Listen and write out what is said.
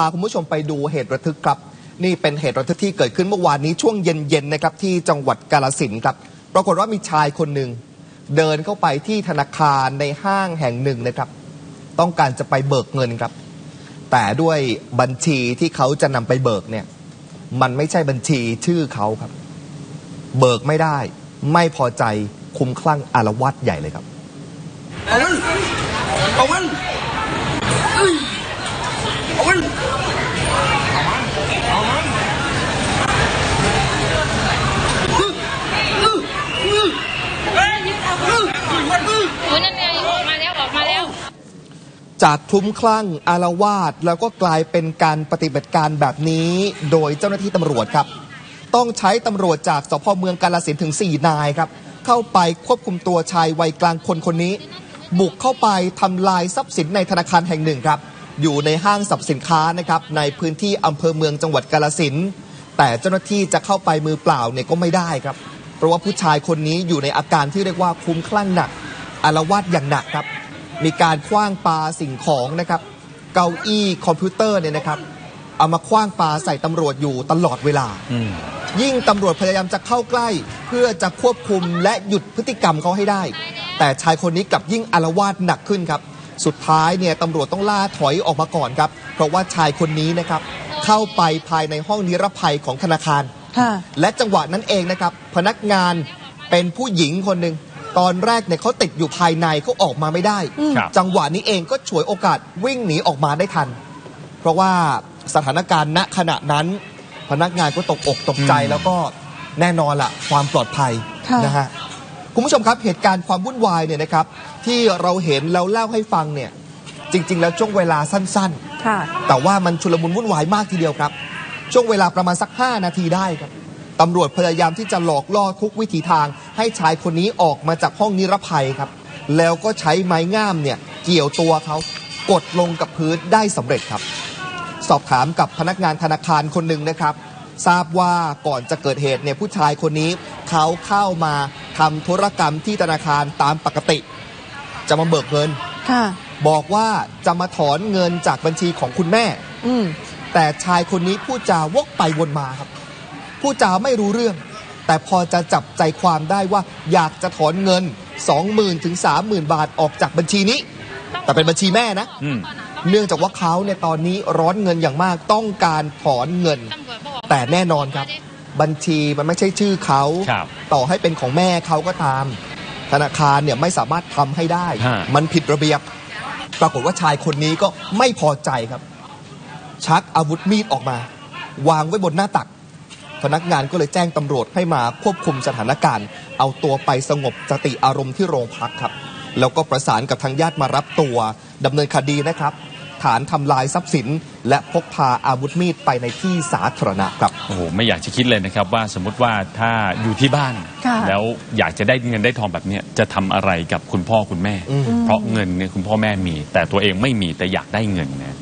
าคุณผู้ชมไปดูเหตุระทึกครับ นี่เป็นเหตุระทึกที่เกิดขึ้นเมื่อวานนี้ช่วงเย็นๆนะครับที่จังหวัดกาลสินครับ ปรากฏว่ามีชายคนหนึ่งเดินเข้าไปที่ธนาคารในห้างแห่งหนึ่งนะครับ ต้องการจะไปเบิกเงินครับ แต่ด้วยบัญชีที่เขาจะนำไปเบิกเนี่ย มันไม่ใช่บัญชีชื่อเขาครับ เบิกไม่ได้ ไม่พอใจคุ้มคลั่งอารวาสใหญ่เลยครับเอามันเอามันเอ้ยเอามันเอามัน โอ้ยนั่นไงออกมาแล้วออกมาแล้ว จากคลุ้มคลั่งอารวาสแล้วก็กลายเป็นการปฏิบัติการแบบนี้โดยเจ้าหน้าที่ตำรวจครับ ต้องใช้ตำรวจจากสพเมืองกาลสินถึง 4 นายครับ เข้าไปควบคุมตัวชายวัยกลางคนคนนี้ บุกเข้าไปทำลายทรัพย์สินในธนาคารแห่งหนึ่งครับ อยู่ในห้างสรรพสินค้านะครับในพื้นที่อำเภอเมืองจังหวัดกาลสินแต่เจ้าหน้าที่จะเข้าไปมือเปล่าเนี่ยก็ไม่ได้ครับ เพราะว่าผู้ชายคนนี้อยู่ในอาการที่เรียกว่าคลุ้มคลั่งหนักอารวาสอย่างหนักครับ มีการคว้างปาสิ่งของนะครับ เก้าอี้คอมพิวเตอร์เนี่ยนะครับ เอามาคว้างปาใส่ตำรวจอยู่ตลอดเวลา ยิ่งตำรวจพยายามจะเข้าใกล้ เพื่อจะควบคุมและหยุดพฤติกรรมเขาให้ได้ แต่ชายคนนี้กลับยิ่งอารวาสหนักขึ้นครับ สุดท้ายเนี่ยตำรวจต้องล่าถอยออกมาก่อนครับ เพราะว่าชายคนนี้นะครับ เข้าไปภายในห้องนิรภัยของธนาคารค่ะและจังหวะนั้นเองนะครับ พนักงานเป็นผู้หญิงคนหนึ่ง ตอนแรกเนี่ยเขาติดอยู่ภายในเขาออกมาไม่ได้ ครับ จังหวะนี้เองก็ฉวยโอกาสวิ่งหนีออกมาได้ทัน เพราะว่าสถานการณ์ณขณะนั้น พนักงานก็ตกอกตกใจอืม แล้วก็แน่นอนละความปลอดภัยค่ะ นะฮะคุณผู้ชมครับเหตุการณ์ความวุ่นวายเนี่ยนะครับ ที่เราเห็นแล้วเล่าให้ฟังเนี่ยจริง ๆ แล้วช่วงเวลาสั้น ๆ ค่ะ แต่ว่ามันชุลมุนวุ่นวายมากทีเดียวครับ ช่วงเวลาประมาณสัก 5 นาทีได้ครับตำรวจพยายามที่จะหลอกล่อทุกวิถีทาง ให้ชายคนนี้ออกมาจากห้องนิรภัยครับ แล้วก็ใช้ไม้งามเนี่ยเกี่ยวตัวเขากดลงกับพื้นได้สำเร็จครับ สอบถามกับพนักงานธนาคารคนหนึ่งนะครับ ทราบว่าก่อนจะเกิดเหตุเนี่ยผู้ชายคนนี้เขาเข้ามาทำธุรกรรมที่ธนาคารตามปกติ จะมาเบิกเงินค่ะบอกว่าจะมาถอนเงินจากบัญชีของคุณแม่อืมแต่ชายคนนี้พูดจาวกไปวนมาครับ พูดจาไม่รู้เรื่อง แต่พอจะจับใจความได้ว่าอยากจะถอนเงิน 20,000ถึง30,000 บาทออกจากบัญชีนี้ แต่เป็นบัญชีแม่นะอืมเนื่องจากว่าเขาเนี่ยตอนนี้ร้อนเงินอย่างมากต้องการถอนเงินตำรวจบอกแต่แน่นอนครับ บัญชีมันไม่ใช่ชื่อเขาครับต่อให้เป็นของแม่เขาก็ตาม ธนาคารเนี่ยไม่สามารถทำให้ได้ฮะมันผิดระเบียบ ปรากฏว่าชายคนนี้ก็ไม่พอใจครับ ชักอาวุธมีดออกมา วางไว้บนหน้าตัก พนักงานก็เลยแจ้งตำรวจให้มาควบคุมสถานการณ์ เอาตัวไปสงบสติอารมณ์ที่โรงพักครับ แล้วก็ประสานกับทางญาติมารับตัวดำเนินคดีนะครับ ฐานทำลายทรัพย์สิน และพกพาอาวุธมีดไปในที่สาธารณะครับ โอ้โหไม่อยากจะคิดเลยนะครับว่าสมมติว่าถ้าอยู่ที่บ้าน ค่ะ แล้วอยากจะได้เงินได้ทองแบบเนี้ยจะทำอะไรกับคุณพ่อคุณแม่อืมเพราะเงินเนี่ยคุณพ่อแม่มี แต่ตัวเองไม่มีแต่อยากได้เงินนะ